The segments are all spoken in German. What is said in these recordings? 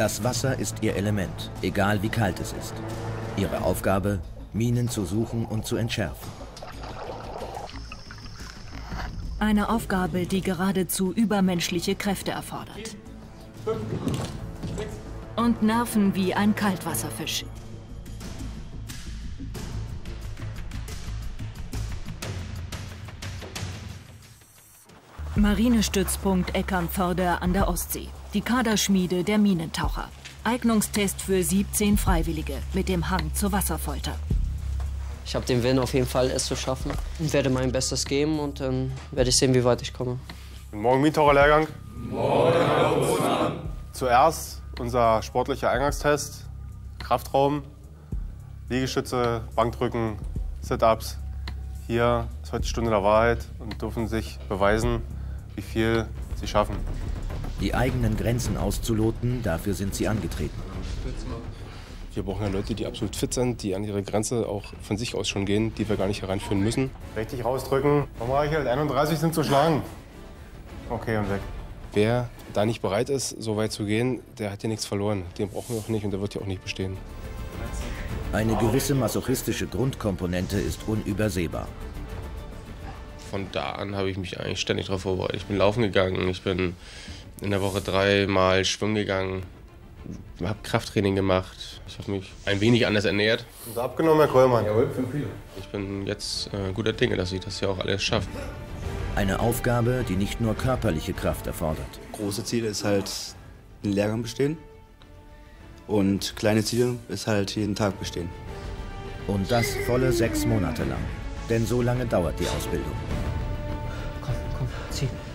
Das Wasser ist ihr Element, egal wie kalt es ist. Ihre Aufgabe, Minen zu suchen und zu entschärfen. Eine Aufgabe, die geradezu übermenschliche Kräfte erfordert. Und Nerven wie ein Kaltwasserfisch. Marinestützpunkt Eckernförde an der Ostsee. Die Kaderschmiede der Minentaucher. Eignungstest für 17 Freiwillige mit dem Hang zur Wasserfolter. Ich habe den Willen auf jeden Fall, es zu schaffen. Ich werde mein Bestes geben und dann werde ich sehen, wie weit ich komme. Guten Morgen, Miettaucherlehrgang. Morgen, Herr Zuerst unser sportlicher Eingangstest. Kraftraum, Liegestütze, Bankdrücken, Sit-Ups. Hier ist heute die Stunde der Wahrheit und dürfen sich beweisen, wie viel sie schaffen. Die eigenen Grenzen auszuloten, dafür sind sie angetreten. Wir brauchen ja Leute, die absolut fit sind, die an ihre Grenze auch von sich aus schon gehen, die wir gar nicht heranführen müssen. Richtig rausdrücken. Komm, Reichelt, 31 sind zu schlagen. Okay, und weg. Wer da nicht bereit ist, so weit zu gehen, der hat hier nichts verloren. Den brauchen wir auch nicht und der wird hier auch nicht bestehen. Eine gewisse masochistische Grundkomponente ist unübersehbar. Von da an habe ich mich eigentlich ständig darauf vorbereitet. Ich bin laufen gegangen, ich bin in der Woche dreimal schwimmen gegangen, habe Krafttraining gemacht. Ich habe mich ein wenig anders ernährt. Sind Sie abgenommen, Herr Kollmann? Jawohl, 5 Kilo. Ich bin jetzt äh, guter Dinge, dass ich das ja auch alles schaffe. Eine Aufgabe, die nicht nur körperliche Kraft erfordert. Große Ziele ist halt den Lehrgang bestehen und kleine Ziele ist halt jeden Tag bestehen. Und das volle sechs Monate lang. Denn so lange dauert die Ausbildung.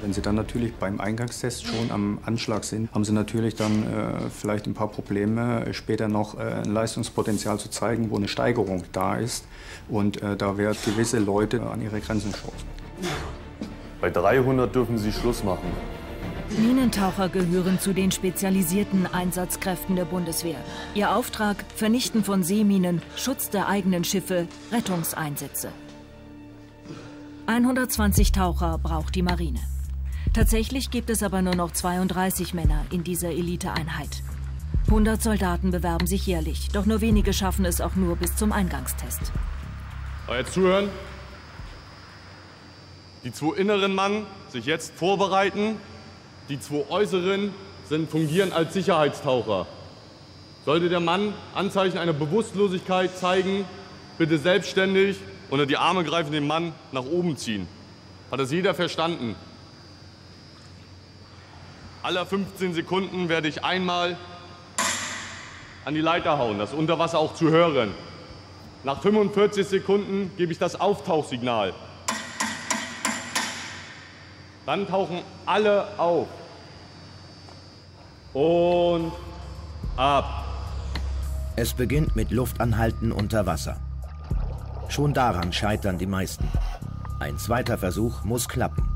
Wenn Sie dann natürlich beim Eingangstest schon am Anschlag sind, haben Sie natürlich dann äh, vielleicht ein paar Probleme, später noch äh, ein Leistungspotenzial zu zeigen, wo eine Steigerung da ist. Und äh, da werden gewisse Leute an ihre Grenzen stoßen. Bei 300 dürfen Sie Schluss machen. Minentaucher gehören zu den spezialisierten Einsatzkräften der Bundeswehr. Ihr Auftrag: Vernichten von Seeminen, Schutz der eigenen Schiffe, Rettungseinsätze. 120 Taucher braucht die Marine. Tatsächlich gibt es aber nur noch 32 Männer in dieser Eliteeinheit. 100 Soldaten bewerben sich jährlich, doch nur wenige schaffen es auch nur bis zum Eingangstest. Euer Zuhören. Die zwei inneren Mann sich jetzt vorbereiten. Die zwei äußeren sind fungieren als Sicherheitstaucher. Sollte der Mann Anzeichen einer Bewusstlosigkeit zeigen, bitte selbstständig unter die Arme greifen, den Mann nach oben ziehen. Hat das jeder verstanden? Aller 15 Sekunden werde ich einmal an die Leiter hauen, das unter Wasser auch zu hören. Nach 45 Sekunden gebe ich das Auftauchsignal. Dann tauchen alle auf. Und ab. Es beginnt mit Luftanhalten unter Wasser. Schon daran scheitern die meisten. Ein zweiter Versuch muss klappen.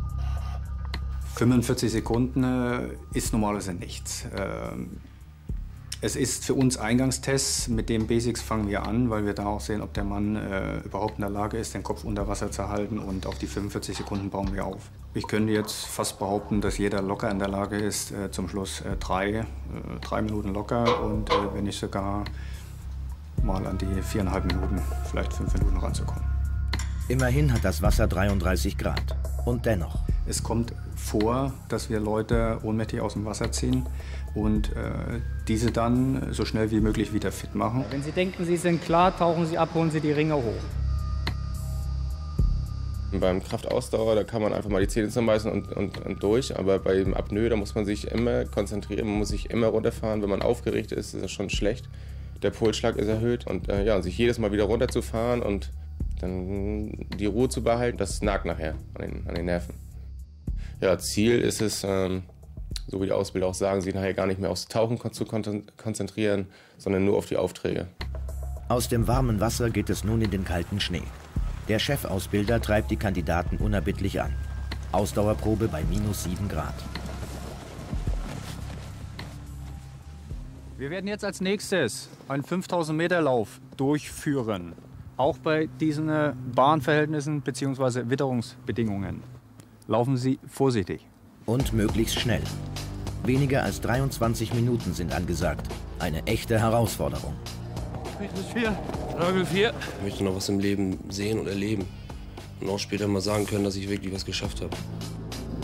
45 Sekunden äh, ist normalerweise nichts. Ähm, es ist für uns Eingangstests, mit dem Basics fangen wir an, weil wir da auch sehen, ob der Mann äh, überhaupt in der Lage ist, den Kopf unter Wasser zu halten und auf die 45 Sekunden bauen wir auf. Ich könnte jetzt fast behaupten, dass jeder locker in der Lage ist, äh, zum Schluss äh, drei, äh, drei Minuten locker und äh, wenn nicht sogar mal an die viereinhalb Minuten, vielleicht fünf Minuten ranzukommen. Immerhin hat das Wasser 33 Grad. Und dennoch. Es kommt vor, dass wir Leute ohnmächtig aus dem Wasser ziehen und äh, diese dann so schnell wie möglich wieder fit machen. Wenn Sie denken, Sie sind klar, tauchen Sie ab, holen Sie die Ringe hoch. Beim Kraftausdauer, da kann man einfach mal die Zähne zusammenbeißen und, und, und durch. Aber beim Apnoe, da muss man sich immer konzentrieren, man muss sich immer runterfahren. Wenn man aufgeregt ist, ist das schon schlecht. Der Pulsschlag ist erhöht und äh, ja, sich jedes Mal wieder runterzufahren und dann die Ruhe zu behalten, das nagt nachher an den, an den Nerven. Ja, Ziel ist es, ähm, so wie die Ausbilder auch sagen, sich nachher gar nicht mehr aufs Tauchen zu konzentrieren, sondern nur auf die Aufträge. Aus dem warmen Wasser geht es nun in den kalten Schnee. Der Chefausbilder treibt die Kandidaten unerbittlich an. Ausdauerprobe bei minus 7 Grad. Wir werden jetzt als nächstes einen 5000 Meter Lauf durchführen. Auch bei diesen äh, Bahnverhältnissen bzw. Witterungsbedingungen. Laufen Sie vorsichtig. Und möglichst schnell. Weniger als 23 Minuten sind angesagt. Eine echte Herausforderung. Richtung 4, Nagel 4. Ich möchte noch was im Leben sehen und erleben. Und auch später mal sagen können, dass ich wirklich was geschafft habe.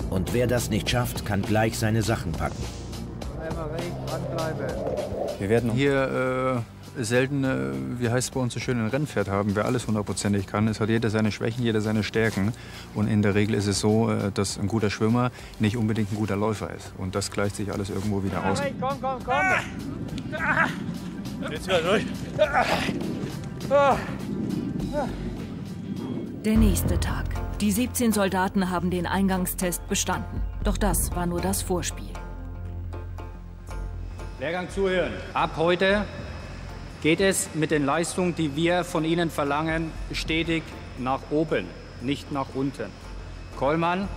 Und wer das nicht schafft, kann gleich seine Sachen packen. Wir werden hier äh, selten, äh, wie heißt es bei uns so schön, ein Rennpferd haben, wer alles hundertprozentig kann. Es hat jeder seine Schwächen, jeder seine Stärken. Und in der Regel ist es so, äh, dass ein guter Schwimmer nicht unbedingt ein guter Läufer ist. Und das gleicht sich alles irgendwo wieder aus. Komm, komm, komm. Jetzt wieder durch. Der nächste Tag. Die 17 Soldaten haben den Eingangstest bestanden. Doch das war nur das Vorspiel. Lehrgang zuhören. Ab heute geht es mit den Leistungen, die wir von Ihnen verlangen, stetig nach oben, nicht nach unten. Kollmann,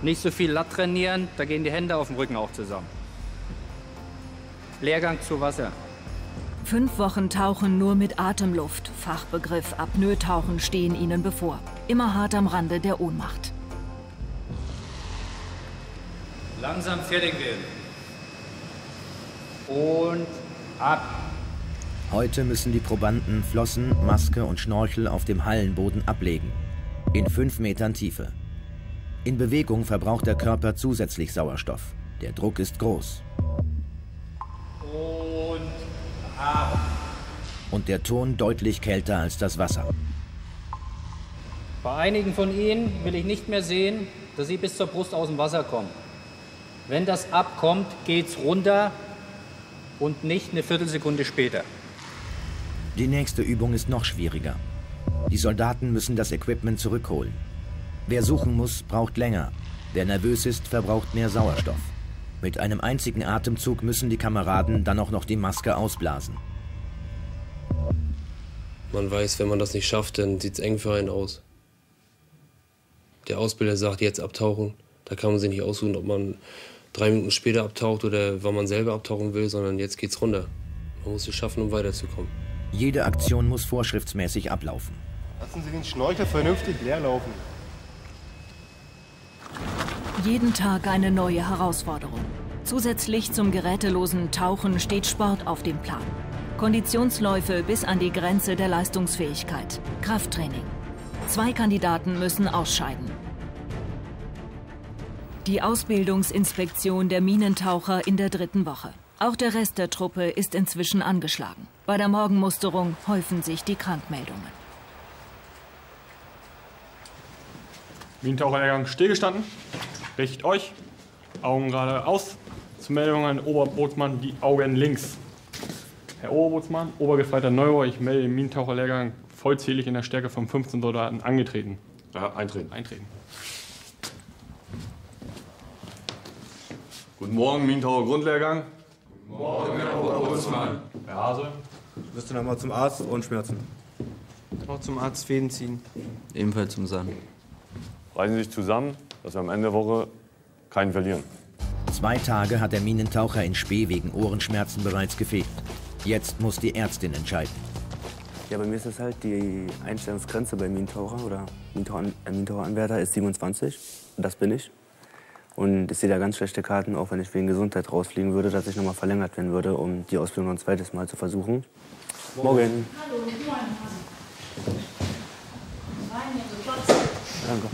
nicht so viel Latt trainieren, da gehen die Hände auf dem Rücken auch zusammen. Lehrgang zu Wasser. Fünf Wochen Tauchen nur mit Atemluft. Fachbegriff Apnoe-Tauchen stehen ihnen bevor. Immer hart am Rande der Ohnmacht. Langsam fertig werden. Und ab. Heute müssen die Probanden Flossen, Maske und Schnorchel auf dem Hallenboden ablegen. In fünf Metern Tiefe. In Bewegung verbraucht der Körper zusätzlich Sauerstoff. Der Druck ist groß. Und ab. Und der Ton deutlich kälter als das Wasser. Bei einigen von Ihnen will ich nicht mehr sehen, dass Sie bis zur Brust aus dem Wasser kommen. Wenn das abkommt, geht's runter und nicht eine Viertelsekunde später. Die nächste Übung ist noch schwieriger. Die Soldaten müssen das Equipment zurückholen. Wer suchen muss, braucht länger. Wer nervös ist, verbraucht mehr Sauerstoff. Mit einem einzigen Atemzug müssen die Kameraden dann auch noch die Maske ausblasen. Man weiß, wenn man das nicht schafft, dann sieht es eng für einen aus. Der Ausbilder sagt, jetzt abtauchen. Da kann man sich nicht aussuchen, ob man drei Minuten später abtaucht oder wann man selber abtauchen will, sondern jetzt geht's runter. Man muss es schaffen, um weiterzukommen. Jede Aktion muss vorschriftsmäßig ablaufen. Lassen Sie den Schnorchel vernünftig leer laufen. Jeden Tag eine neue Herausforderung. Zusätzlich zum gerätelosen Tauchen steht Sport auf dem Plan. Konditionsläufe bis an die Grenze der Leistungsfähigkeit. Krafttraining. Zwei Kandidaten müssen ausscheiden. Die Ausbildungsinspektion der Minentaucher in der dritten Woche. Auch der Rest der Truppe ist inzwischen angeschlagen. Bei der Morgenmusterung häufen sich die Krankmeldungen. Minentaucherlehrgang stillgestanden. Richtet euch. Augen geradeaus. Zur Meldung an Oberbootsmann die Augen links. Herr Oberbootsmann, Obergefreiter Neuer, ich melde den Minentaucherlehrgang vollzählig in der Stärke von 15 Soldaten angetreten. Ja, eintreten. Eintreten. Guten Morgen, Minentaucher Grundlehrgang. Morgen, Herr Oberbootsmann. Herr Hase. Müsste noch mal zum Arzt und Schmerzen. Auch zum Arzt Fäden ziehen. Ebenfalls zum Sand. Reißen Sie sich zusammen, dass wir am Ende der Woche keinen verlieren. Zwei Tage hat der Minentaucher in Spee wegen Ohrenschmerzen bereits gefegt. Jetzt muss die Ärztin entscheiden. Ja, bei mir ist es halt die Einstellungsgrenze bei Minentaucher oder Minentaucher- äh, Minentaucheranwärter ist 27. Und das bin ich. Und ich sehe da ganz schlechte Karten, auch wenn ich wegen Gesundheit rausfliegen würde, dass ich noch mal verlängert werden würde, um die Ausbildung noch ein zweites Mal zu versuchen. Morgen. Hallo, moin. Danke.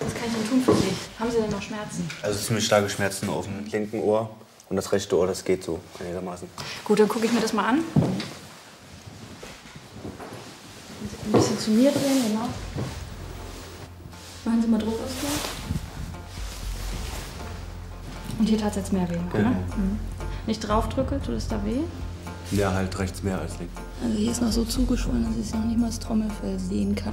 Was kann ich denn tun für Sie? Haben Sie denn noch Schmerzen? Also ziemlich starke Schmerzen auf dem linken Ohr und das rechte Ohr, das geht so einigermaßen. Gut, dann gucke ich mir das mal an. Ein bisschen zu mir drehen, genau. Machen Sie mal Druck ausgehen. Und hier tat es jetzt mehr weh, oder? Genau. Mhm. Nicht draufdrücke, tut es da weh? Ja, halt rechts mehr als links. Also hier ist noch so zugeschwollen, dass ich noch nicht mal das Trommelfell sehen kann.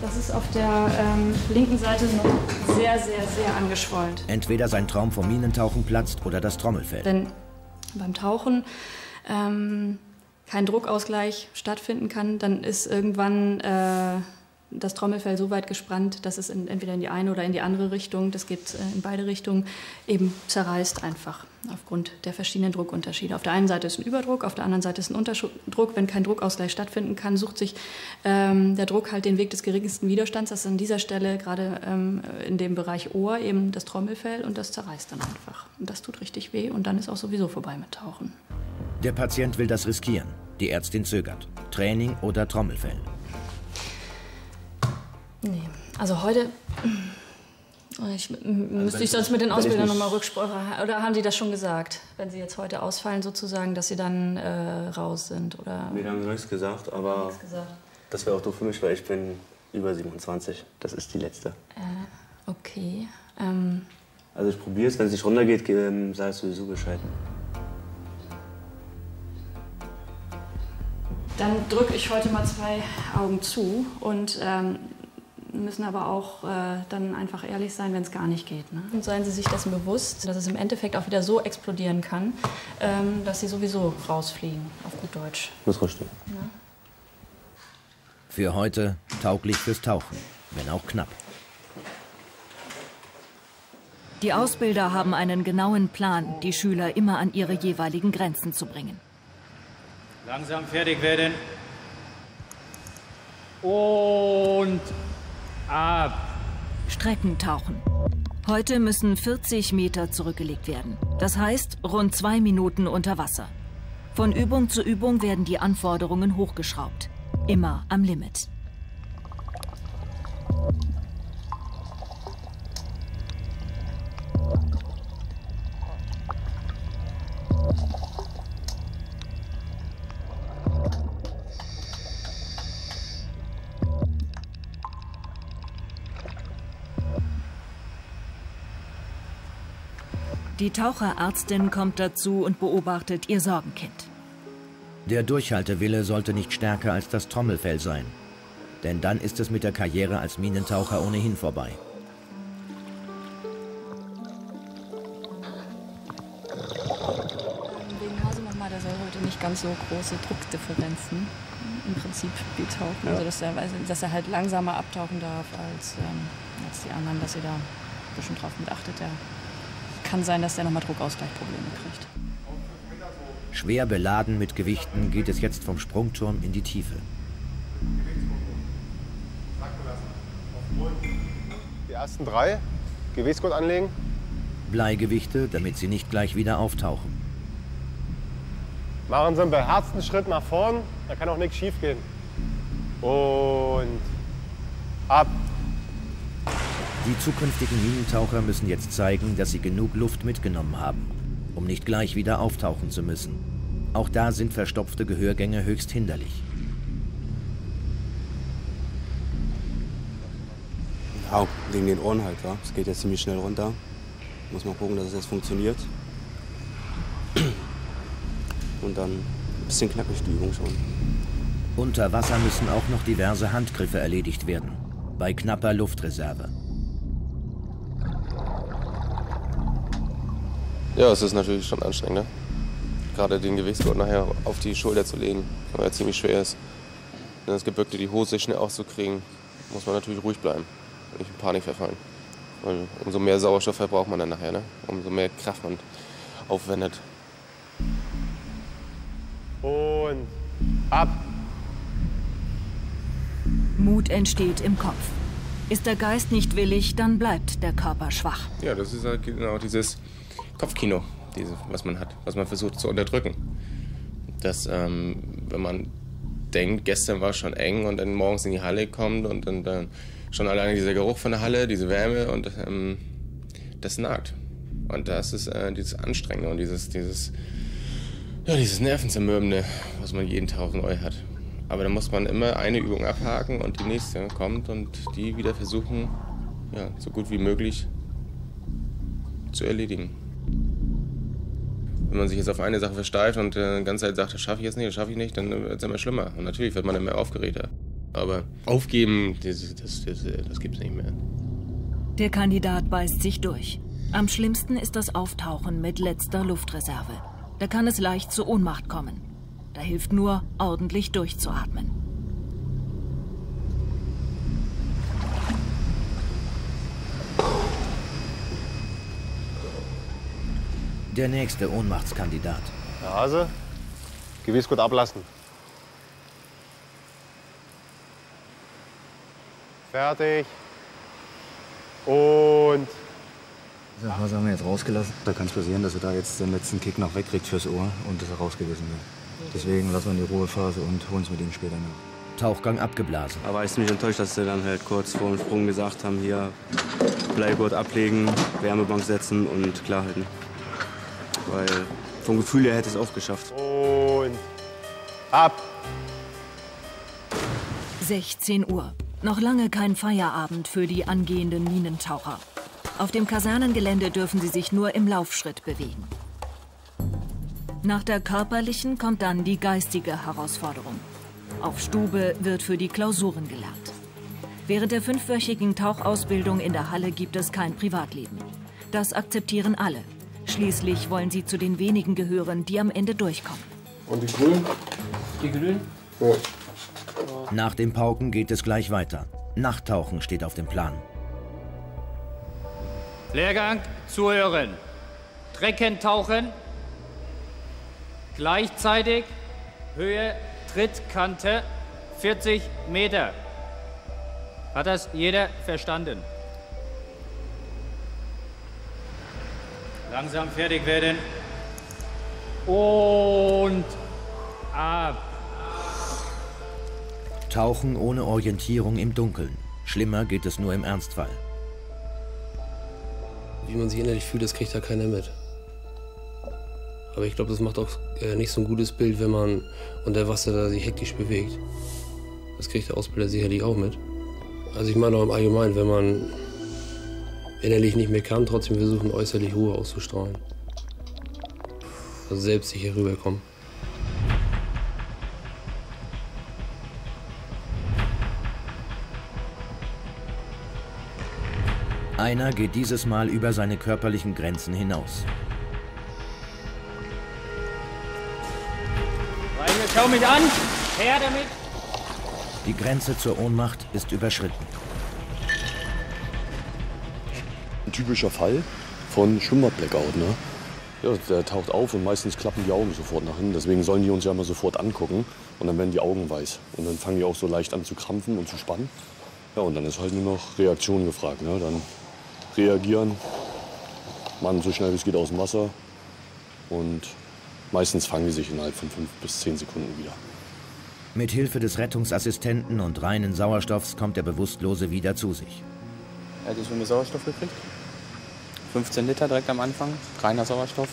Das ist auf der ähm, linken Seite noch sehr, sehr, sehr angeschwollen. Entweder sein Traum vom Minentauchen platzt oder das Trommelfell. Wenn beim Tauchen ähm, kein Druckausgleich stattfinden kann, dann ist irgendwann äh, das Trommelfell so weit gespannt, dass es in, entweder in die eine oder in die andere Richtung, das geht äh, in beide Richtungen, eben zerreißt einfach aufgrund der verschiedenen Druckunterschiede. Auf der einen Seite ist ein Überdruck, auf der anderen Seite ist ein Unterdruck. Wenn kein Druckausgleich stattfinden kann, sucht sich ähm, der Druck halt den Weg des geringsten Widerstands. Das ist an dieser Stelle gerade ähm, in dem Bereich Ohr eben das Trommelfell und das zerreißt dann einfach. Und das tut richtig weh und dann ist auch sowieso vorbei mit Tauchen. Der Patient will das riskieren. Die Ärztin zögert. Training oder Trommelfell? Nee, also heute. Ich, müsste ich sonst mit den Ausbildern nochmal Rücksprache Oder haben Sie das schon gesagt? Wenn Sie jetzt heute ausfallen, sozusagen, dass Sie dann äh, raus sind? Oder? Wir haben nichts gesagt, aber nichts gesagt. das wäre auch doof für mich, weil ich bin über 27. Das ist die letzte. Äh, okay. Ähm. Also ich probiere es, wenn es nicht runtergeht, ähm, sage ich sowieso Bescheid. Dann drücke ich heute mal zwei Augen zu und ähm, müssen aber auch äh, dann einfach ehrlich sein, wenn es gar nicht geht. Ne? Und seien Sie sich dessen bewusst, dass es im Endeffekt auch wieder so explodieren kann, ähm, dass Sie sowieso rausfliegen, auf gut Deutsch. Muss richtig. Ja. Für heute tauglich fürs Tauchen, wenn auch knapp. Die Ausbilder haben einen genauen Plan, die Schüler immer an ihre jeweiligen Grenzen zu bringen. Langsam fertig werden. Und ab. Streckentauchen. Heute müssen 40 Meter zurückgelegt werden. Das heißt, rund zwei Minuten unter Wasser. Von Übung zu Übung werden die Anforderungen hochgeschraubt. Immer am Limit. Die Taucherärztin kommt dazu und beobachtet ihr Sorgenkind. Der Durchhaltewille sollte nicht stärker als das Trommelfell sein. Denn dann ist es mit der Karriere als Minentaucher ohnehin vorbei. Wegen Hase nochmal, der soll heute nicht ganz so große Druckdifferenzen im Prinzip tauchen. Ja. Also dass er, dass er halt langsamer abtauchen darf als, ähm, als die anderen, dass sie da ein bisschen drauf mit achtet. Der kann sein, dass der nochmal Druckausgleichprobleme kriegt. Schwer beladen mit Gewichten geht es jetzt vom Sprungturm in die Tiefe. Die ersten drei, Gewichtsgurt anlegen. Bleigewichte, damit sie nicht gleich wieder auftauchen. Machen Sie einen beherzten Schritt nach vorn, da kann auch nichts schief gehen. Und ab. Die zukünftigen Minentaucher müssen jetzt zeigen, dass sie genug Luft mitgenommen haben, um nicht gleich wieder auftauchen zu müssen. Auch da sind verstopfte Gehörgänge höchst hinderlich. Ja, wegen den Ohren halt, ja. Es geht jetzt ziemlich schnell runter. Muss man gucken, dass es jetzt funktioniert. Und dann ein bisschen knackig die Übung schon. Unter Wasser müssen auch noch diverse Handgriffe erledigt werden. Bei knapper Luftreserve. Ja, es ist natürlich schon anstrengend. Ne? Gerade den Gewichtsgurt nachher auf die Schulter zu legen, weil er ziemlich schwer ist. Wenn das Gebückte die Hose schnell auszukriegen, muss man natürlich ruhig bleiben und nicht in Panik verfallen. Weil umso mehr Sauerstoff verbraucht man dann nachher, ne? umso mehr Kraft man aufwendet. Und ab. Mut entsteht im Kopf. Ist der Geist nicht willig, dann bleibt der Körper schwach. Ja, das ist halt genau dieses Kopfkino, diese, was man hat, was man versucht zu unterdrücken. Dass, ähm, wenn man denkt, gestern war schon eng und dann morgens in die Halle kommt und dann, dann schon alleine dieser Geruch von der Halle, diese Wärme und ähm, das nagt. Und das ist äh, dieses Anstrengende und dieses, dieses, ja, dieses Nervenzermürbende, was man jeden Tag neu hat. Aber dann muss man immer eine Übung abhaken und die nächste kommt und die wieder versuchen, ja, so gut wie möglich zu erledigen. Wenn man sich jetzt auf eine Sache versteift und äh, die ganze Zeit sagt, das schaffe ich jetzt nicht, das schaffe ich nicht, dann wird es immer schlimmer. Und natürlich wird man immer aufgeregter. Aber aufgeben, das, das, das, das gibt es nicht mehr. Der Kandidat beißt sich durch. Am schlimmsten ist das Auftauchen mit letzter Luftreserve. Da kann es leicht zur Ohnmacht kommen. Da hilft nur, ordentlich durchzuatmen. Der nächste Ohnmachtskandidat. Herr Hase, Gewiss gut ablassen. Fertig. Und. Das Hase haben wir jetzt rausgelassen. Da kann es passieren, dass er da jetzt den letzten Kick noch wegkriegt fürs Ohr und dass er rausgewiesen wird. Deswegen lassen wir die Ruhephase und holen es mit ihm später nach. Tauchgang abgeblasen. Aber ich bin mich enttäuscht, dass sie dann halt kurz vor dem Sprung gesagt haben, hier Bleigurt ablegen, Wärmebank setzen und klar halten. Weil vom Gefühl her hätte es auch geschafft. Und ab. 16 Uhr. Noch lange kein Feierabend für die angehenden Minentaucher. Auf dem Kasernengelände dürfen sie sich nur im Laufschritt bewegen. Nach der körperlichen kommt dann die geistige Herausforderung. Auf Stube wird für die Klausuren gelernt. Während der fünfwöchigen Tauchausbildung in der Halle gibt es kein Privatleben. Das akzeptieren alle. Schließlich wollen sie zu den wenigen gehören, die am Ende durchkommen. Und die Grünen? Die Grünen? Ja. Nach dem Pauken geht es gleich weiter. Nachttauchen steht auf dem Plan. Lehrgang zuhören. Treckentauchen. Gleichzeitig Höhe Trittkante 40 Meter. Hat das jeder verstanden? Langsam fertig werden. Und ab. Tauchen ohne Orientierung im Dunkeln. Schlimmer geht es nur im Ernstfall. Wie man sich innerlich fühlt, das kriegt da keiner mit. Aber ich glaube, das macht auch äh, nicht so ein gutes Bild, wenn man unter Wasser da sich hektisch bewegt. Das kriegt der Ausbilder sicherlich auch mit. Also ich meine auch im Allgemeinen, wenn man innerlich nicht mehr kann, trotzdem versuchen, äußerlich Ruhe auszustrahlen. Also selbstsicher rüberkommen. Einer geht dieses Mal über seine körperlichen Grenzen hinaus. Freunde, schau mich an. Her damit. Die Grenze zur Ohnmacht ist überschritten. Typischer Fall von Schwimmer-Blackout. Ne? Ja, der taucht auf und meistens klappen die Augen sofort nach hinten. Deswegen sollen die uns ja mal sofort angucken und dann werden die Augen weiß. Und dann fangen die auch so leicht an zu krampfen und zu spannen. Ja, und dann ist halt nur noch Reaktion gefragt. Ne? Dann reagieren, man so schnell wie es geht aus dem Wasser und meistens fangen die sich innerhalb von fünf bis zehn Sekunden wieder. Mit Hilfe des Rettungsassistenten und reinen Sauerstoffs kommt der Bewusstlose wieder zu sich. Er hat die Schwimme Sauerstoff gekriegt. 15 Liter direkt am Anfang, reiner Sauerstoff.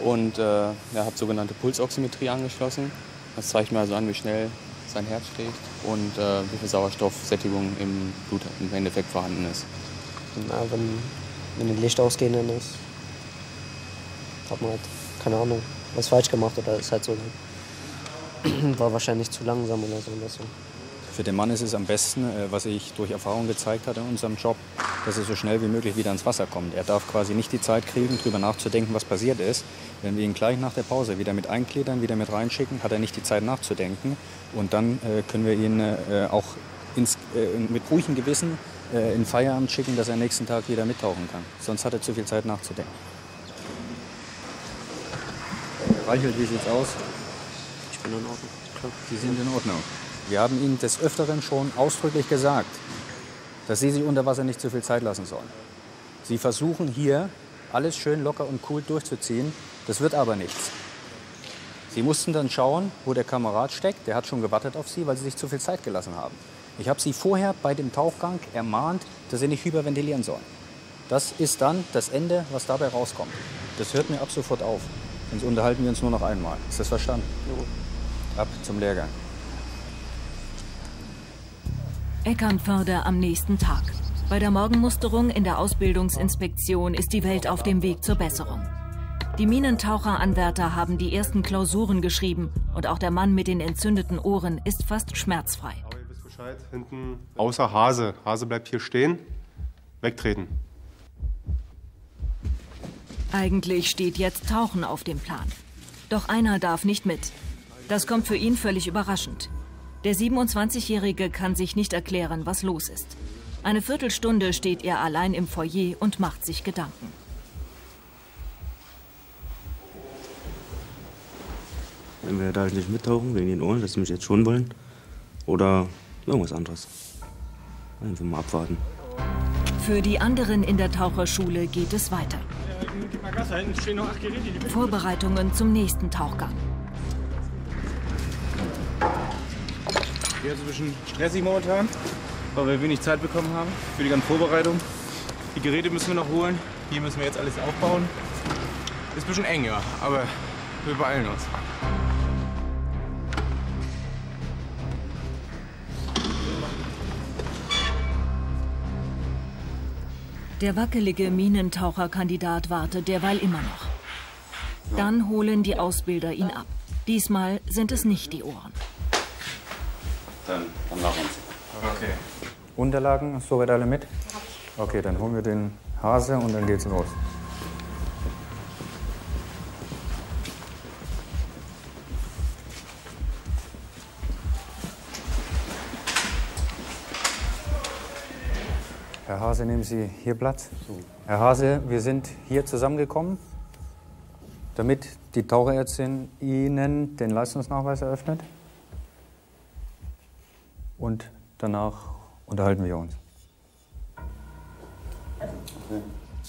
Und äh, er hat sogenannte Pulsoximetrie angeschlossen. Das zeigt mir also an, wie schnell sein Herz schlägt und äh, wie viel Sauerstoffsättigung im Blut im Endeffekt vorhanden ist. Na, wenn, wenn ein Licht ausgehen dann ist, hat man halt, keine Ahnung, was falsch gemacht oder ist halt so. War wahrscheinlich zu langsam oder so. Oder so. Für den Mann ist es am besten, äh, was sich durch Erfahrung gezeigt hat in unserem Job, dass er so schnell wie möglich wieder ins Wasser kommt. Er darf quasi nicht die Zeit kriegen, darüber nachzudenken, was passiert ist. Wenn wir ihn gleich nach der Pause wieder mit einkledern, wieder mit reinschicken, hat er nicht die Zeit nachzudenken. Und dann äh, können wir ihn äh, auch ins, mit ruhigem Gewissen in Feierabend schicken, dass er am nächsten Tag wieder mittauchen kann. Sonst hat er zu viel Zeit nachzudenken. Reichelt, wie sieht's aus? Ich bin in Ordnung, klar. Sie sind in Ordnung. Wir haben Ihnen des Öfteren schon ausdrücklich gesagt, dass Sie sich unter Wasser nicht zu viel Zeit lassen sollen. Sie versuchen hier alles schön locker und cool durchzuziehen. Das wird aber nichts. Sie mussten dann schauen, wo der Kamerad steckt. Der hat schon gewartet auf Sie, weil Sie sich zu viel Zeit gelassen haben. Ich habe Sie vorher bei dem Tauchgang ermahnt, dass Sie nicht hyperventilieren sollen. Das ist dann das Ende, was dabei rauskommt. Das hört mir ab sofort auf. Sonst unterhalten wir uns nur noch einmal. Ist das verstanden? Jo. Ab zum Lehrgang. Eckernförde am nächsten Tag. Bei der Morgenmusterung in der Ausbildungsinspektion ist die Welt auf dem Weg zur Besserung. Die Minentaucheranwärter haben die ersten Klausuren geschrieben und auch der Mann mit den entzündeten Ohren ist fast schmerzfrei. Aber ihr wisst Bescheid, hinten außer Hase. Hase bleibt hier stehen. Wegtreten. Eigentlich steht jetzt Tauchen auf dem Plan. Doch einer darf nicht mit. Das kommt für ihn völlig überraschend. Der 27-Jährige kann sich nicht erklären, was los ist. Eine Viertelstunde steht er allein im Foyer und macht sich Gedanken. Entweder darf ich nicht mittauchen wegen den Ohren, dass sie mich jetzt schon wollen, oder irgendwas anderes. Einfach mal abwarten. Für die anderen in der Taucherschule geht es weiter. Vorbereitungen zum nächsten Tauchgang. Hier ist ein bisschen stressig momentan, weil wir wenig Zeit bekommen haben für die ganze Vorbereitung. Die Geräte müssen wir noch holen. Hier müssen wir jetzt alles aufbauen. Ist ein bisschen eng, ja, aber wir beeilen uns. Der wackelige Minentaucherkandidat wartet derweil immer noch. Dann holen die Ausbilder ihn ab. Diesmal sind es nicht die Ohren. Dann, dann nach uns. Okay. Unterlagen, soweit alle mit? Okay, dann holen wir den Hase und dann geht's los. Herr Hase, nehmen Sie hier Platz. Herr Hase, wir sind hier zusammengekommen, damit die Taucherärztin Ihnen den Leistungsnachweis eröffnet. Und danach unterhalten wir uns.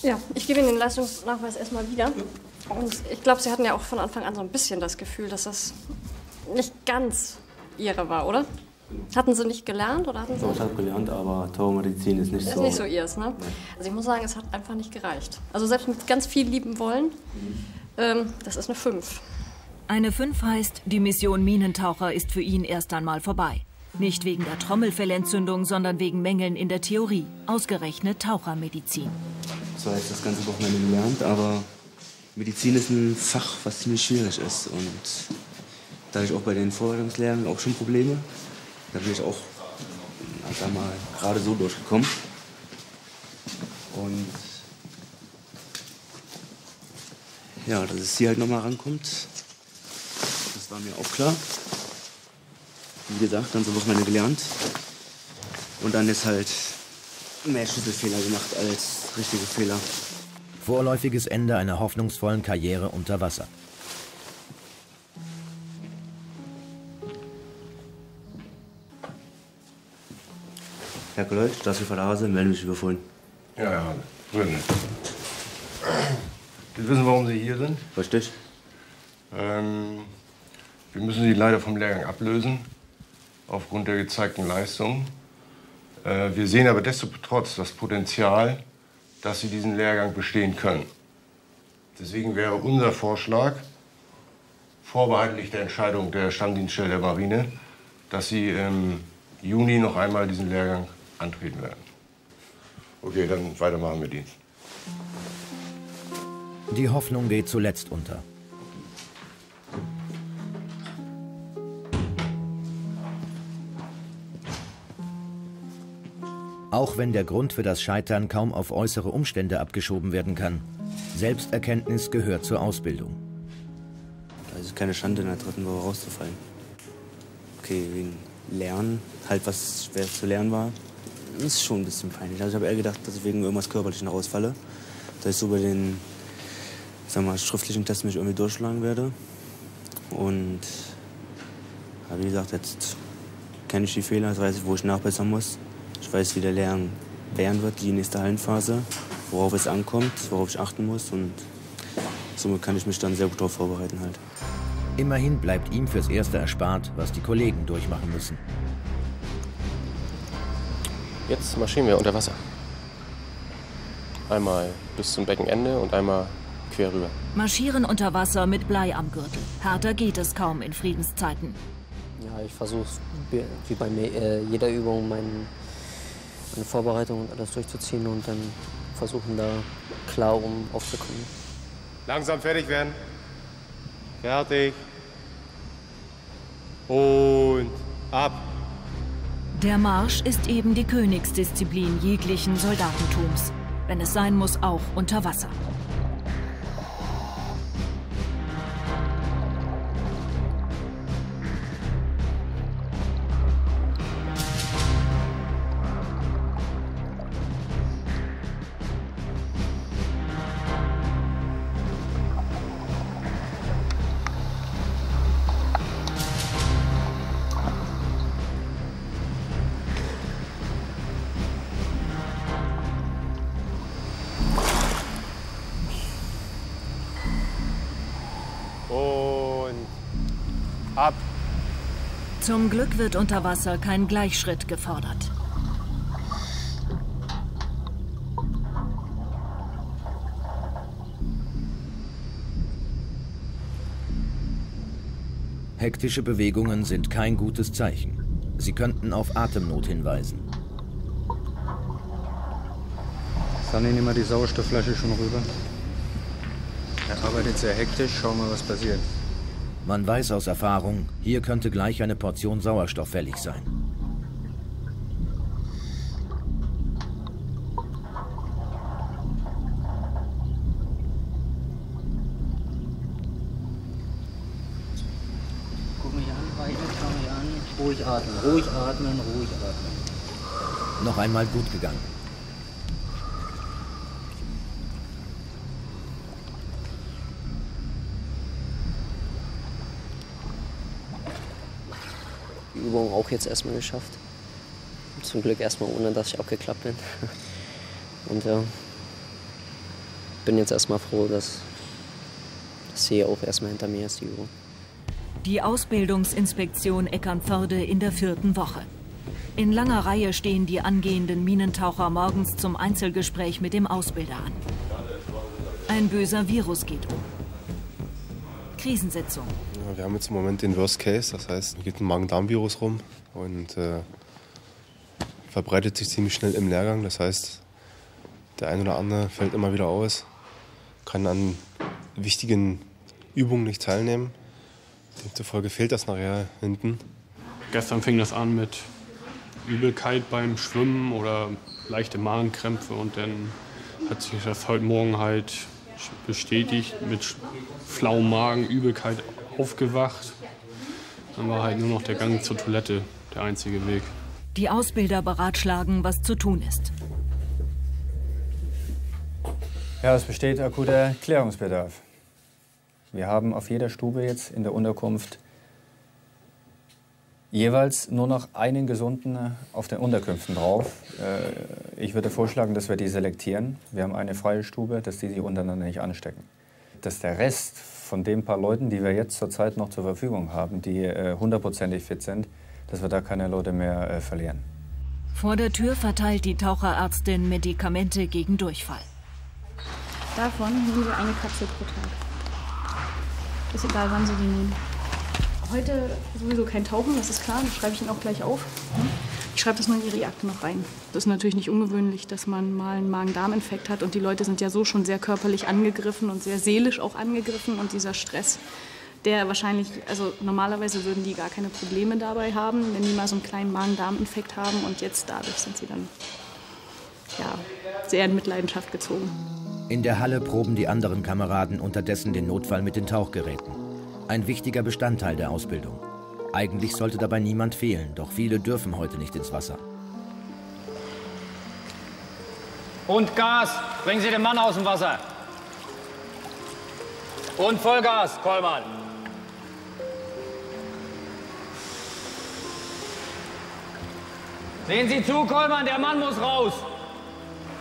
Ja, ich gebe Ihnen den Leistungsnachweis erstmal wieder. Und ich glaube, Sie hatten ja auch von Anfang an so ein bisschen das Gefühl, dass das nicht ganz Ihre war, oder? Hatten Sie nicht gelernt oder hatten Sie? So, ich habe gelernt, aber Tauchermedizin ist nicht ist so. nicht so Ihres, ne? Also ich muss sagen, es hat einfach nicht gereicht. Also selbst mit ganz viel lieben wollen, ähm, das ist eine 5. Eine 5 heißt, die Mission Minentaucher ist für ihn erst einmal vorbei. Nicht wegen der Trommelfellentzündung, sondern wegen Mängeln in der Theorie. Ausgerechnet Tauchermedizin. So jetzt das ganze Wochenende gelernt, aber Medizin ist ein Fach, was ziemlich schwierig ist. Und da ich auch bei den Vorbereitungslehrern auch schon Probleme. Da bin ich auch, na, sag mal, gerade so durchgekommen. Und ja, dass es hier halt nochmal rankommt, das war mir auch klar. Wie gesagt, dann so Wochenende gelernt. Und dann ist halt mehr Schlüsselfehler gemacht als richtige Fehler. Vorläufiges Ende einer hoffnungsvollen Karriere unter Wasser. Herr Koloi, Staatsschiffer der Hase, melde mich überfallen. Ja, ja, drin. Sie wissen, warum Sie hier sind? Richtig. Ähm, wir müssen Sie leider vom Lehrgang ablösen, aufgrund der gezeigten Leistung. Äh, wir sehen aber destotrotz das Potenzial, dass Sie diesen Lehrgang bestehen können. Deswegen wäre unser Vorschlag, vorbehaltlich der Entscheidung der Stammdienststelle der Marine, dass Sie im Juni noch einmal diesen Lehrgang antreten werden. Okay, dann weitermachen mit Dienst. Die Hoffnung geht zuletzt unter. Auch wenn der Grund für das Scheitern kaum auf äußere Umstände abgeschoben werden kann, Selbsterkenntnis gehört zur Ausbildung. Es ist keine Schande, in der dritten Woche rauszufallen. Okay, wegen Lernen, halt was schwer zu lernen war, ist schon ein bisschen peinlich. Also ich habe eher gedacht, dass ich wegen irgendwas Körperlichen rausfalle. Dass ich so bei den sag mal, schriftlichen Tests mich irgendwie durchschlagen werde. Und ja, wie gesagt, jetzt kenne ich die Fehler, jetzt weiß ich, wo ich nachbessern muss. Ich weiß, wie der Lernen werden wird, die nächste Hallenphase, worauf es ankommt, worauf ich achten muss. Und somit kann ich mich dann sehr gut darauf vorbereiten halt. Immerhin bleibt ihm fürs Erste erspart, was die Kollegen durchmachen müssen. Jetzt marschieren wir unter Wasser. Einmal bis zum Beckenende und einmal quer rüber. Marschieren unter Wasser mit Blei am Gürtel. Härter geht es kaum in Friedenszeiten. Ja, ich versuche wie bei mir, äh, jeder Übung mein, meine Vorbereitung und alles durchzuziehen und dann versuchen da klar um aufzukommen. Langsam fertig werden. Fertig. Und ab. Der Marsch ist eben die Königsdisziplin jeglichen Soldatentums. Wenn es sein muss, auch unter Wasser. Zum Glück wird unter Wasser kein Gleichschritt gefordert. Hektische Bewegungen sind kein gutes Zeichen. Sie könnten auf Atemnot hinweisen. Sanni, nimm mal die Sauerstoffflasche schon rüber. Er arbeitet sehr hektisch. Schau mal, was passiert. Man weiß aus Erfahrung, hier könnte gleich eine Portion Sauerstoff fällig sein. Guck mich an, weiter, schau mich an. Ruhig atmen, ruhig atmen, ruhig atmen. Noch einmal gut gegangen. Übung auch jetzt erstmal geschafft. Zum Glück erstmal ohne, dass ich abgeklappt bin. Und ja, bin jetzt erstmal froh, dass das hier auch erstmal hinter mir ist, die Übung. Die Ausbildungsinspektion Eckernförde in der vierten Woche. In langer Reihe stehen die angehenden Minentaucher morgens zum Einzelgespräch mit dem Ausbilder an. Ein böser Virus geht um. Krisensitzung. Ja, wir haben jetzt im Moment den Worst Case, das heißt, es geht ein Magen-Darm-Virus rum und äh, verbreitet sich ziemlich schnell im Lehrgang. Das heißt, der ein oder andere fällt immer wieder aus, kann an wichtigen Übungen nicht teilnehmen. Demzufolge fehlt das nachher hinten. Gestern fing das an mit Übelkeit beim Schwimmen oder leichte Magenkrämpfe und dann hat sich das heute Morgen halt bestätigt mit flauem Magen, Übelkeit aufgewacht. Dann war halt nur noch der Gang zur Toilette der einzige Weg. Die Ausbilder beratschlagen, was zu tun ist. Ja, es besteht akuter Klärungsbedarf. Wir haben auf jeder Stube jetzt in der Unterkunft jeweils nur noch einen Gesunden auf den Unterkünften drauf. Äh, Ich würde vorschlagen, dass wir die selektieren. Wir haben eine freie Stube, dass die sich untereinander nicht anstecken. Dass der Rest von den paar Leuten, die wir jetzt zurzeit noch zur Verfügung haben, die äh, hundertprozentig fit sind, dass wir da keine Leute mehr äh, verlieren. Vor der Tür verteilt die Taucherärztin Medikamente gegen Durchfall. Davon nehmen Sie eine Kapsel pro Tag. Ist egal, wann Sie die nehmen. Heute sowieso kein Tauchen, das ist klar, das schreibe ich Ihnen auch gleich auf. Ich schreibe das nur in Ihre Akte noch rein. Das ist natürlich nicht ungewöhnlich, dass man mal einen Magen-Darm-Infekt hat und die Leute sind ja so schon sehr körperlich angegriffen und sehr seelisch auch angegriffen und dieser Stress, der wahrscheinlich, also normalerweise würden die gar keine Probleme dabei haben, wenn die mal so einen kleinen Magen-Darm-Infekt haben und jetzt dadurch sind sie dann ja, sehr in Mitleidenschaft gezogen. In der Halle proben die anderen Kameraden unterdessen den Notfall mit den Tauchgeräten. Ein wichtiger Bestandteil der Ausbildung. Eigentlich sollte dabei niemand fehlen, doch viele dürfen heute nicht ins Wasser. Und Gas! Bringen Sie den Mann aus dem Wasser! Und Vollgas, Kollmann! Sehen Sie zu, Kollmann, der Mann muss raus!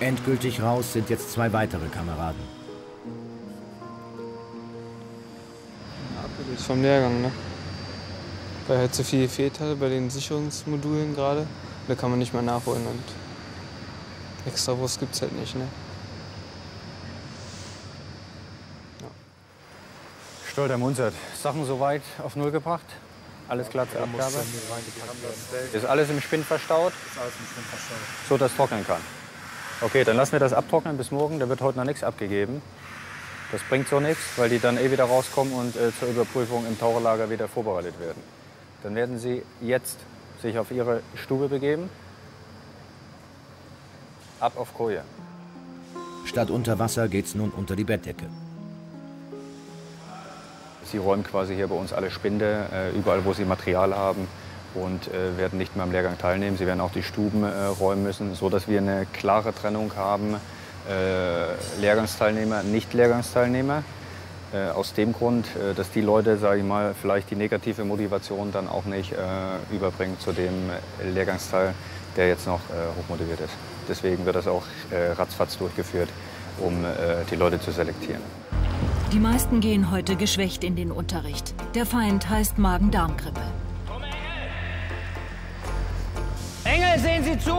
Endgültig raus sind jetzt zwei weitere Kameraden. Abgelöst vom Lehrgang, ne? Weil halt so viel gefehlt hatte bei den Sicherungsmodulen gerade. Da kann man nicht mehr nachholen und extra Wurst gibt's halt nicht, ne? Stolter Munzert, Sachen soweit auf Null gebracht? Alles klar zur Abgabe? Ist alles im Spind verstaut? Ist alles im Spind verstaut. So, dass es trocknen kann. Okay, dann lassen wir das abtrocknen bis morgen. Da wird heute noch nichts abgegeben. Das bringt so nichts, weil die dann eh wieder rauskommen und äh, zur Überprüfung im Taucherlager wieder vorbereitet werden. Dann werden Sie jetzt sich auf Ihre Stube begeben. Ab auf Koje. Statt unter Wasser geht's nun unter die Bettdecke. Sie räumen quasi hier bei uns alle Spinde, äh, überall wo Sie Material haben und äh, werden nicht mehr am Lehrgang teilnehmen. Sie werden auch die Stuben äh, räumen müssen, so dass wir eine klare Trennung haben. Äh, Lehrgangsteilnehmer, Nicht-Lehrgangsteilnehmer. Äh, aus dem Grund, äh, dass die Leute, sage ich mal, vielleicht die negative Motivation dann auch nicht äh, überbringen zu dem Lehrgangsteil, der jetzt noch äh, hochmotiviert ist. Deswegen wird das auch äh, ratzfatz durchgeführt, um äh, die Leute zu selektieren. Die meisten gehen heute geschwächt in den Unterricht. Der Feind heißt Magen-Darm-Grippe. Engel, sehen Sie zu!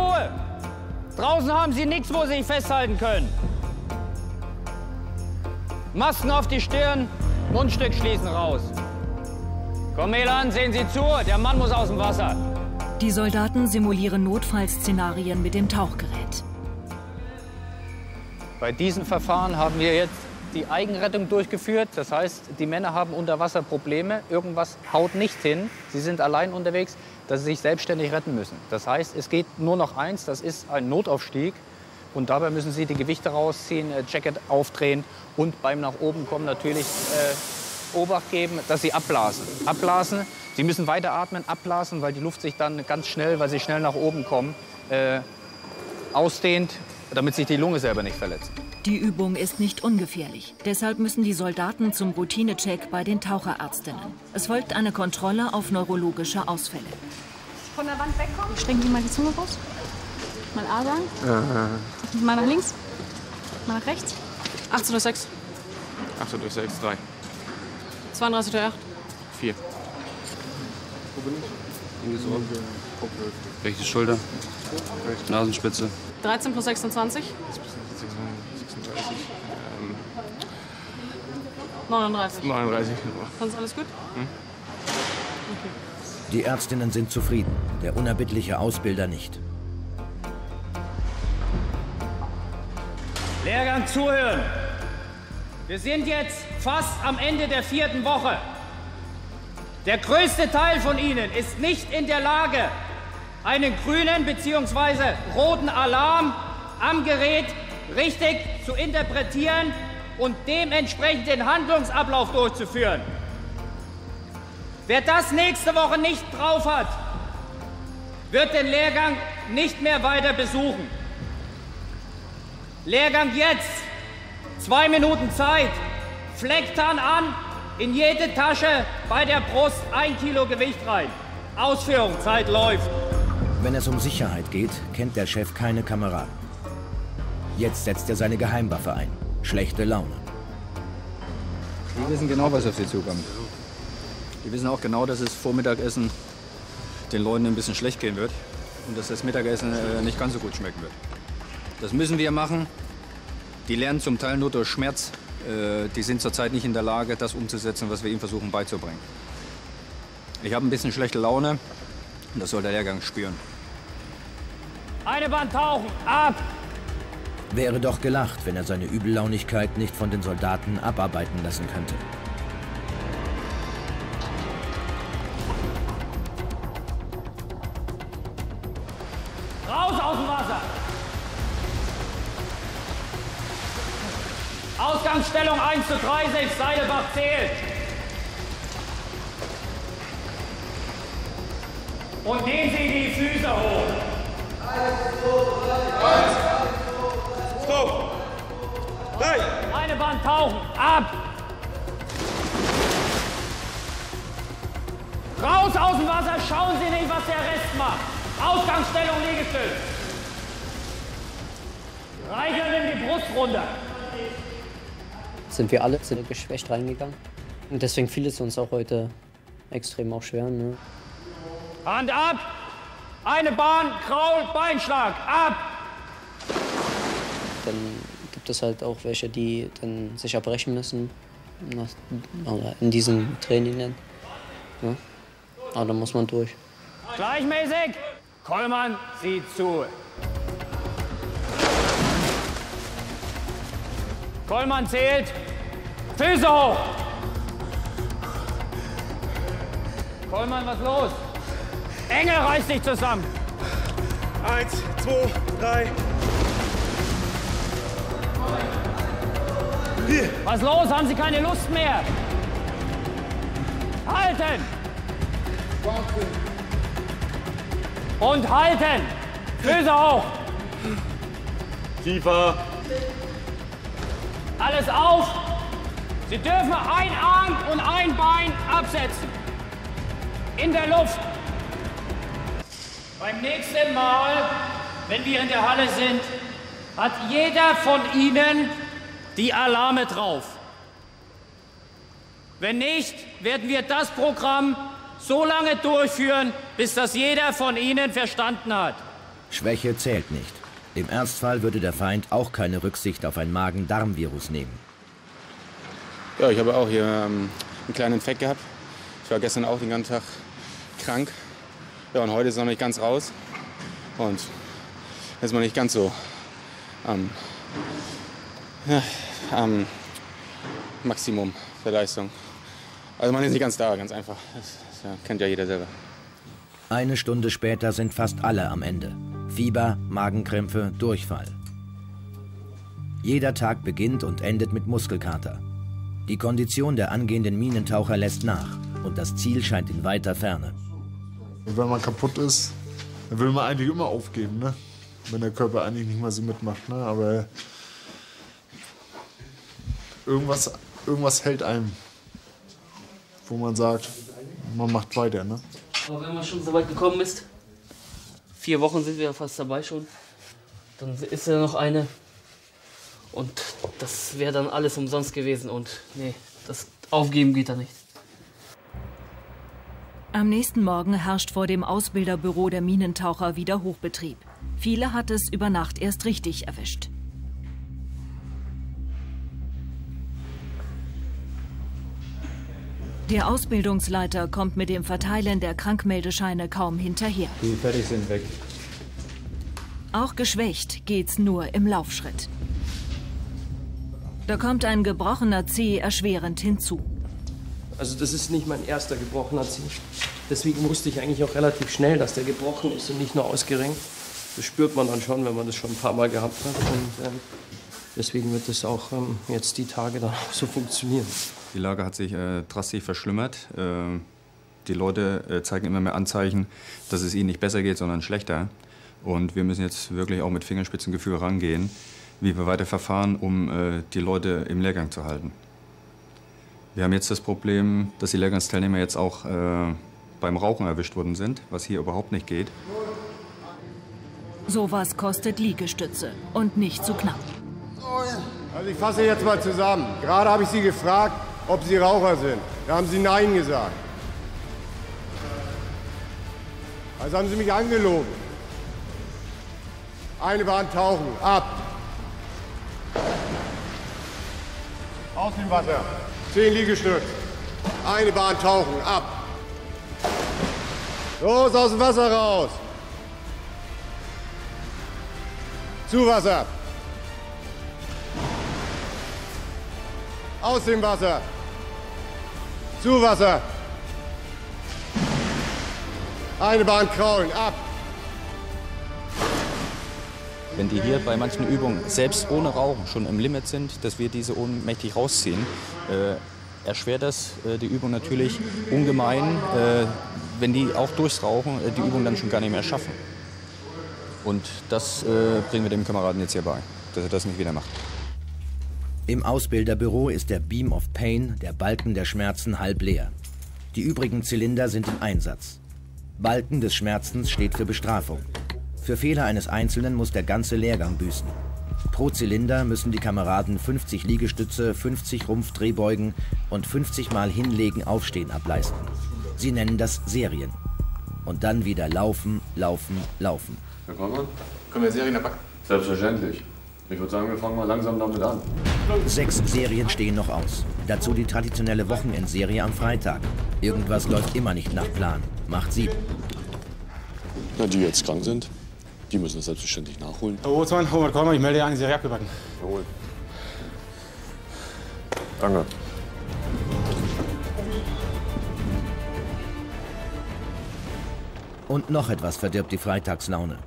Draußen haben Sie nichts, wo Sie sich festhalten können. Masken auf die Stirn, Mundstück schließen raus. Komm, Melan, sehen Sie zu, der Mann muss aus dem Wasser. Die Soldaten simulieren Notfallszenarien mit dem Tauchgerät. Bei diesem Verfahren haben wir jetzt die Eigenrettung durchgeführt. Das heißt, die Männer haben unter Wasser Probleme. Irgendwas haut nicht hin. Sie sind allein unterwegs, dass sie sich selbstständig retten müssen. Das heißt, es geht nur noch eins, das ist ein Notaufstieg. Und dabei müssen sie die Gewichte rausziehen, äh, Jacket aufdrehen und beim nach oben kommen natürlich äh, Obacht geben, dass sie abblasen. Abblasen, sie müssen weiter atmen, abblasen, weil die Luft sich dann ganz schnell, weil sie schnell nach oben kommen, äh, ausdehnt, damit sich die Lunge selber nicht verletzt. Die Übung ist nicht ungefährlich. Deshalb müssen die Soldaten zum Routinecheck bei den Taucherärztinnen. Es folgt eine Kontrolle auf neurologische Ausfälle. Von der Wand wegkommen? Strecken Sie mal die Zunge raus. Mal A sagen. Mal nach links. Mal nach rechts. 18 durch 6. 8 durch 6, 3, 32 durch 8. 4. Wo bin ich? Linke Ohr. Rechte Schulter. Nasenspitze. 13 plus 26. 36, ähm, 39. 39. Sonst alles gut? Die Ärztinnen sind zufrieden, der unerbittliche Ausbilder nicht. Lehrgang zuhören. Wir sind jetzt fast am Ende der vierten Woche. Der größte Teil von Ihnen ist nicht in der Lage, einen grünen bzw. roten Alarm am Gerät richtig zu interpretieren und dementsprechend den Handlungsablauf durchzuführen. Wer das nächste Woche nicht drauf hat, wird den Lehrgang nicht mehr weiter besuchen. Lehrgang jetzt. Zwei Minuten Zeit. Flecktarn an, in jede Tasche bei der Brust ein Kilo Gewicht rein. Ausführung, Zeit läuft. Wenn es um Sicherheit geht, kennt der Chef keine Kameraden. Jetzt setzt er seine Geheimwaffe ein. Schlechte Laune. Die wissen genau, was auf sie zukommt. Die wissen auch genau, dass es vor Mittagessen den Leuten ein bisschen schlecht gehen wird und dass das Mittagessen äh, nicht ganz so gut schmecken wird. Das müssen wir machen. Die lernen zum Teil nur durch Schmerz. Äh, die sind zurzeit nicht in der Lage, das umzusetzen, was wir ihnen versuchen beizubringen. Ich habe ein bisschen schlechte Laune das soll der Lehrgang spüren. Eine Bahn tauchen, ab! Wäre doch gelacht, wenn er seine Übellaunigkeit nicht von den Soldaten abarbeiten lassen könnte. Raus aus dem Wasser! Ausgangsstellung 1 zu 30, Seilbach zählt. Und nehmen Sie die Füße hoch. Stop! Drei! Eine Bahn tauchen, ab! Raus aus dem Wasser, schauen Sie nicht, was der Rest macht. Ausgangsstellung Liegestütz. Reichel nimm die Brust runter. Sind wir alle sind geschwächt reingegangen. Und deswegen fiel es uns auch heute extrem auch schwer. Ne? Hand ab! Eine Bahn, Kraul, Beinschlag, ab! Dann gibt es halt auch welche, die dann sich abbrechen müssen nach, in diesen Trainingen. Ja? Aber da muss man durch. Gleichmäßig! Kollmann, sieh zu. Kollmann zählt. Füße hoch! Kollmann, was los? Engel, reiß dich zusammen! Eins, zwei, drei. Vier. Was los? Haben Sie keine Lust mehr? Halten! Und halten! Füße hoch! Tiefer. Alles auf! Sie dürfen ein Arm und ein Bein absetzen. In der Luft. Beim nächsten Mal, wenn wir in der Halle sind, hat jeder von Ihnen die Alarme drauf. Wenn nicht, werden wir das Programm so lange durchführen, bis das jeder von Ihnen verstanden hat. Schwäche zählt nicht. Im Ernstfall würde der Feind auch keine Rücksicht auf ein Magen-Darm-Virus nehmen. Ja, ich habe auch hier ähm, einen kleinen Infekt gehabt. Ich war gestern auch den ganzen Tag krank. Ja, und heute ist noch nicht ganz raus. Und ist man nicht ganz so am, ja, am Maximum der Leistung. Also man ist nicht ganz da, ganz einfach. Das, das ja, kennt ja jeder selber. Eine Stunde später sind fast alle am Ende. Fieber, Magenkrämpfe, Durchfall. Jeder Tag beginnt und endet mit Muskelkater. Die Kondition der angehenden Minentaucher lässt nach und das Ziel scheint in weiter Ferne. Wenn man kaputt ist, dann will man eigentlich immer aufgeben, ne? wenn der Körper eigentlich nicht mehr so mitmacht. Ne? Aber irgendwas, irgendwas hält einem, wo man sagt, man macht weiter. Ne? Aber wenn man schon so weit gekommen ist, vier Wochen sind wir ja fast dabei schon, dann ist ja noch eine. Und das wäre dann alles umsonst gewesen. Und nee, das Aufgeben geht da nicht. Am nächsten Morgen herrscht vor dem Ausbilderbüro der Minentaucher wieder Hochbetrieb. Viele hat es über Nacht erst richtig erwischt. Der Ausbildungsleiter kommt mit dem Verteilen der Krankmeldescheine kaum hinterher. Die fertig sind weg. Auch geschwächt geht's nur im Laufschritt. Da kommt ein gebrochener Zeh erschwerend hinzu. Also das ist nicht mein erster gebrochener Zeh. Deswegen wusste ich eigentlich auch relativ schnell, dass der gebrochen ist und nicht nur ausgerenkt. Das spürt man dann schon, wenn man das schon ein paar Mal gehabt hat. Und ähm, deswegen wird das auch ähm, jetzt die Tage dann so funktionieren. Die Lage hat sich äh, drastisch verschlimmert. Äh, die Leute äh, zeigen immer mehr Anzeichen, dass es ihnen nicht besser geht, sondern schlechter. Und wir müssen jetzt wirklich auch mit Fingerspitzengefühl rangehen, wie wir weiter verfahren, um äh, die Leute im Lehrgang zu halten. Wir haben jetzt das Problem, dass die Lehrgangsteilnehmer jetzt auch äh, beim Rauchen erwischt worden sind, was hier überhaupt nicht geht. Sowas kostet Liegestütze und nicht zu knapp. Also ich fasse jetzt mal zusammen. Gerade habe ich Sie gefragt, ob Sie Raucher sind. Da haben Sie Nein gesagt. Also haben Sie mich angelogen. Eine Bahn tauchen, ab. Aus dem Wasser. Zehn Liegestütz. Eine Bahn tauchen, ab. Los, aus dem Wasser raus. Zu Wasser. Aus dem Wasser. Zu Wasser. Eine Bahn kraulen, ab. Wenn die hier bei manchen Übungen selbst ohne Rauchen schon im Limit sind, dass wir diese ohnmächtig rausziehen, äh, erschwert das äh, die Übung natürlich ungemein, äh, wenn die auch durchs Rauchen äh, die Übung dann schon gar nicht mehr schaffen. Und das äh, bringen wir dem Kameraden jetzt hier bei, dass er das nicht wieder macht. Im Ausbilderbüro ist der Beam of Pain, der Balken der Schmerzen, halb leer. Die übrigen Zylinder sind im Einsatz. Balken des Schmerzens steht für Bestrafung. Für Fehler eines Einzelnen muss der ganze Lehrgang büßen. Pro Zylinder müssen die Kameraden 50 Liegestütze, 50 Rumpfdrehbeugen und 50 Mal Hinlegen, Aufstehen ableisten. Sie nennen das Serien. Und dann wieder laufen, laufen, laufen. Herr Kollmann? Können wir Serien erpacken? Selbstverständlich. Ich würde sagen, wir fangen mal langsam damit an. Sechs Serien stehen noch aus. Dazu die traditionelle Wochenendserie am Freitag. Irgendwas läuft immer nicht nach Plan. Macht sieben. Na, die jetzt krank sind, die müssen das selbstverständlich nachholen. Herr Bootsmann, Robert Kollmann, ich melde eine Serie abgebacken. Jawohl. Danke. Und noch etwas verdirbt die Freitagslaune.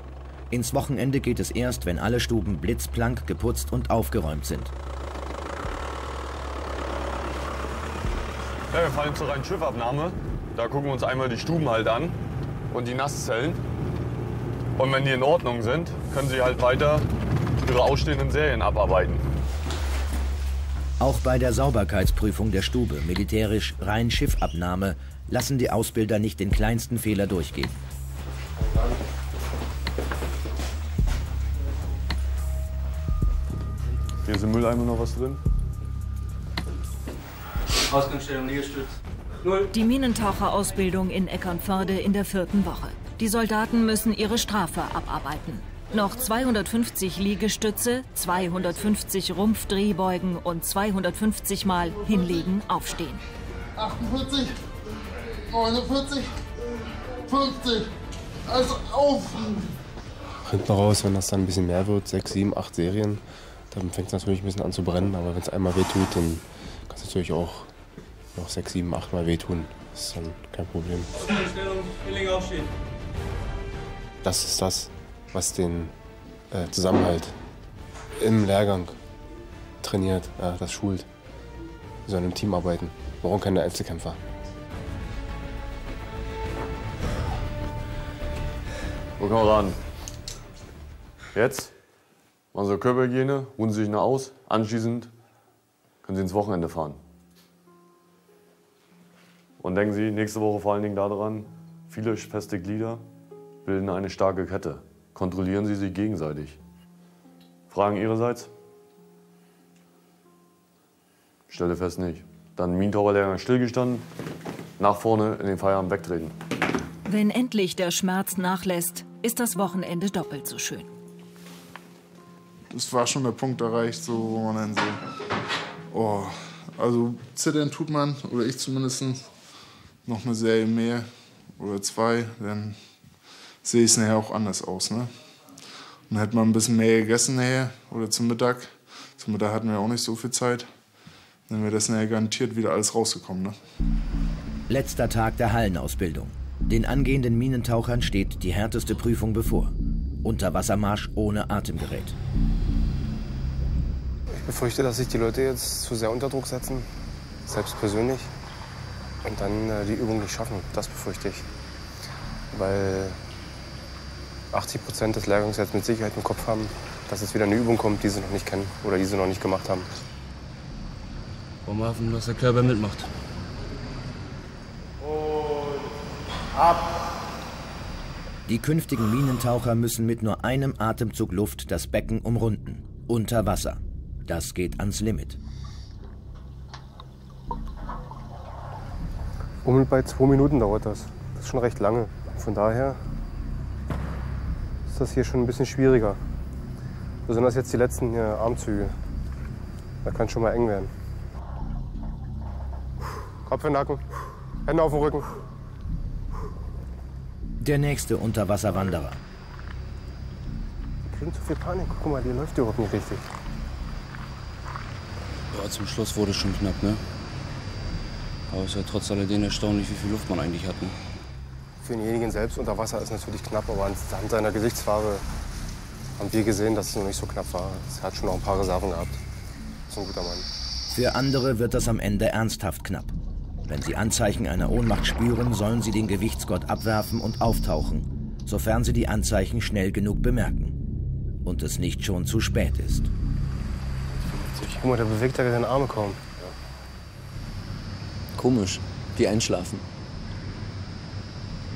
Ins Wochenende geht es erst, wenn alle Stuben blitzblank geputzt und aufgeräumt sind. Ja, wir fahren jetzt zur reinen Schiffabnahme. Da gucken wir uns einmal die Stuben halt an und die Nasszellen. Und wenn die in Ordnung sind, können sie halt weiter ihre ausstehenden Serien abarbeiten. Auch bei der Sauberkeitsprüfung der Stube, militärisch rein Schiffabnahme, lassen die Ausbilder nicht den kleinsten Fehler durchgehen. Hier ist im Mülleimer noch was drin. Ausgangsstellung Liegestütz. Null. Die Minentaucherausbildung in Eckernförde in der vierten Woche. Die Soldaten müssen ihre Strafe abarbeiten. Noch 250 Liegestütze, 250 Rumpfdrehbeugen und 250 Mal hinlegen, aufstehen. 48, 49, 50. Also auf! Hinten raus, wenn das dann ein bisschen mehr wird, sechs, sieben, acht Serien, dann fängt es natürlich ein bisschen an zu brennen. Aber wenn es einmal wehtut, dann kann es natürlich auch noch sechs, sieben, acht Mal wehtun. Das ist dann kein Problem. Hinlegen, aufstehen. Das ist das, was den äh, Zusammenhalt im Lehrgang trainiert, ja, das schult. Wir sollen im Team arbeiten. Warum keine Einzelkämpfer? Wo kommen wir ran? Jetzt machen Sie Körperhygiene, ruhen Sie sich noch aus. Anschließend können Sie ins Wochenende fahren. Und denken Sie nächste Woche vor allen Dingen daran, viele feste Glieder bilden eine starke Kette. Kontrollieren Sie sich gegenseitig. Fragen Ihrerseits? Stelle fest nicht. Dann Minentaucherlehrgang stillgestanden, nach vorne in den Feierabend wegtreten. Wenn endlich der Schmerz nachlässt, ist das Wochenende doppelt so schön. Das war schon der Punkt erreicht, so, wo man dann so, oh, also zittern tut man, oder ich zumindest, noch eine Serie mehr oder zwei, dann sehe ich es nachher auch anders aus. Ne? Und hätte man ein bisschen mehr gegessen nachher oder zum Mittag. Zum Mittag hatten wir auch nicht so viel Zeit. Dann wäre das nachher garantiert wieder alles rausgekommen. Ne? Letzter Tag der Hallenausbildung. Den angehenden Minentauchern steht die härteste Prüfung bevor. Unterwassermarsch ohne Atemgerät. Ich befürchte, dass sich die Leute jetzt zu sehr unter Druck setzen, selbst persönlich, und dann äh, die Übung nicht schaffen. Das befürchte ich. Weil 80 Prozent des Lehrgangs jetzt mit Sicherheit im Kopf haben, dass jetzt wieder eine Übung kommt, die sie noch nicht kennen oder die sie noch nicht gemacht haben. Wollen wir hoffen, dass der Körper mitmacht. Ab! Die künftigen Minentaucher müssen mit nur einem Atemzug Luft das Becken umrunden. Unter Wasser. Das geht ans Limit. Um und bei zwei Minuten dauert das. Das ist schon recht lange. Von daher das hier schon ein bisschen schwieriger. Besonders jetzt die letzten hier Armzüge. Da kann es schon mal eng werden. Kopf in den Nacken, Hände auf den Rücken. Der nächste Unterwasserwanderer. Die kriegen zu viel Panik. Guck mal, die läuft überhaupt nicht richtig. Ja, zum Schluss wurde es schon knapp, ne? Aber es ist ja trotz alledem erstaunlich, wie viel Luft man eigentlich hat. Ne? Für denjenigen selbst unter Wasser ist natürlich knapp, aber anhand seiner Gesichtsfarbe haben wir gesehen, dass es noch nicht so knapp war. Er hat schon noch ein paar Reserven gehabt. Ist ein guter Mann. Für andere wird das am Ende ernsthaft knapp. Wenn sie Anzeichen einer Ohnmacht spüren, sollen sie den Gewichtsgott abwerfen und auftauchen, sofern sie die Anzeichen schnell genug bemerken. Und es nicht schon zu spät ist. Guck mal, der bewegt ja seine Arme kaum. Komisch, wie einschlafen.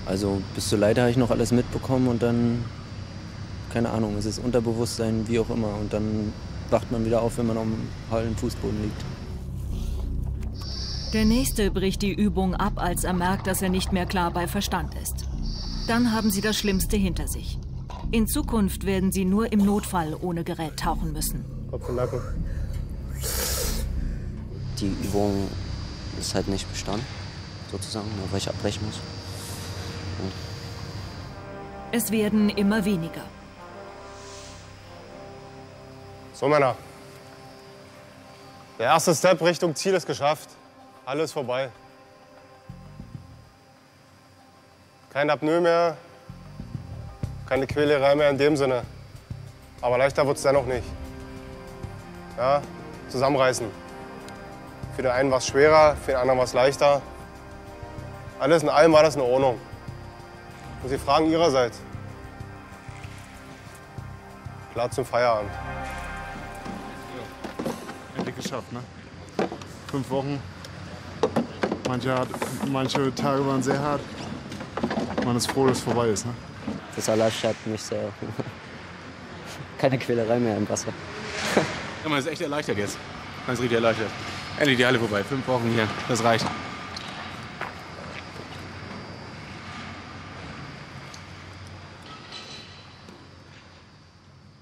Also bis zur Leiter habe ich noch alles mitbekommen und dann, keine Ahnung, es ist Unterbewusstsein, wie auch immer. Und dann wacht man wieder auf, wenn man am halben Fußboden liegt. Der nächste bricht die Übung ab, als er merkt, dass er nicht mehr klar bei Verstand ist. Dann haben sie das Schlimmste hinter sich. In Zukunft werden sie nur im Notfall ohne Gerät tauchen müssen. Kopf und Nacken. Die Übung ist halt nicht bestanden, sozusagen, weil ich abbrechen muss. Es werden immer weniger. So, Männer. Der erste Step Richtung Ziel ist geschafft. Alles vorbei. Kein Apnoe mehr, keine Quälerei mehr in dem Sinne. Aber leichter wird es dennoch nicht. Ja, zusammenreißen. Für den einen war es schwerer, für den anderen war es leichter. Alles in allem war das in Ordnung. Und Sie fragen Ihrerseits. Klar zum Feierabend. Endlich geschafft, ne? Fünf Wochen. Manche, hart, manche Tage waren sehr hart. Man ist froh, dass es vorbei ist, ne? Das erleichtert mich sehr. Keine Quälerei mehr im Wasser. Ja, man ist echt erleichtert jetzt. Man ist richtig erleichtert. Endlich die Halle vorbei. Fünf Wochen hier. Das reicht.